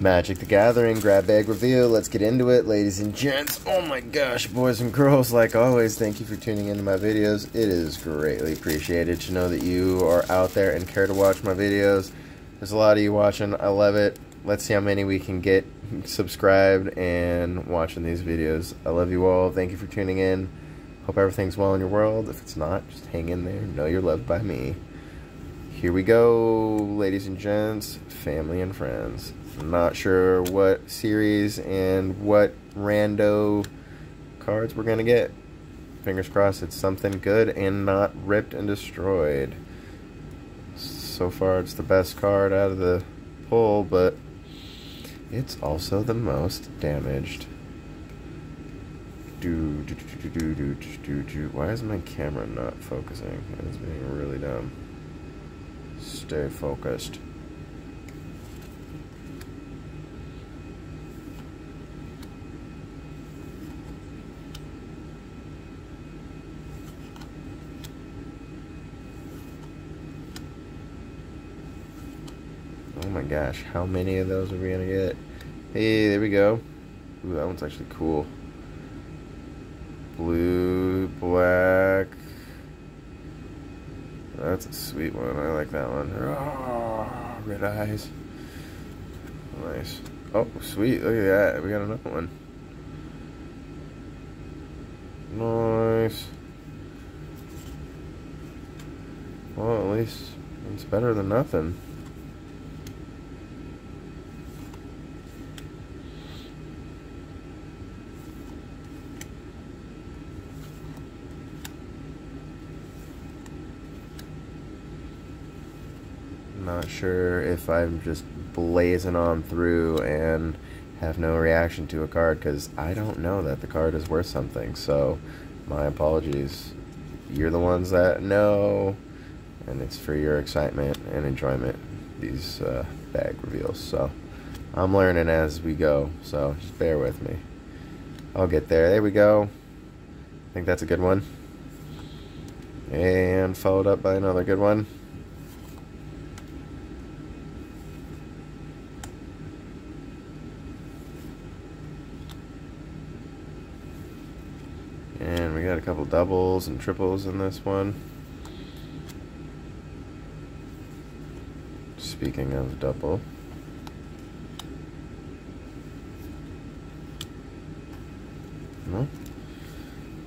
Magic the Gathering grab bag reveal. Let's get into it, ladies and gents. Oh my gosh, boys and girls, like always, thank you for tuning into my videos. It is greatly appreciated to know that you are out there and care to watch my videos. There's a lot of you watching. I love it. Let's see how many we can get subscribed and watching these videos. I love you all. Thank you for tuning in. Hope everything's well in your world. If it's not, just hang in there. Know you're loved by me. Here we go, ladies and gents, family and friends. Not sure what series and what rando cards we're going to get. Fingers crossed it's something good and not ripped and destroyed. So far it's the best card out of the pull, but it's also the most damaged. Do, do, do, do, do, do, do, do. Why is my camera not focusing? It's being really dumb. Stay focused. Oh my gosh, how many of those are we gonna get? Hey, there we go. Ooh, that one's actually cool. Blue, that's a sweet one. I like that one. Oh, red eyes. Nice. Oh, sweet. Look at that. We got another one. Nice. Well, at least it's better than nothing. Not sure if I'm just blazing on through and have no reaction to a card because I don't know that the card is worth something. So, my apologies. You're the ones that know, and it's for your excitement and enjoyment, these uh, bag reveals. So, I'm learning as we go, so just bear with me. I'll get there. There we go. I think that's a good one. And followed up by another good one. And we got a couple doubles and triples in this one. Speaking of double.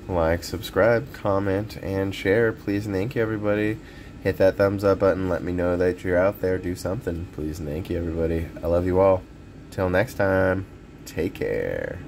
Like, subscribe, comment, and share. Please and thank you, everybody. Hit that thumbs up button. Let me know that you're out there. Do something. Please and thank you, everybody. I love you all. Till next time, take care.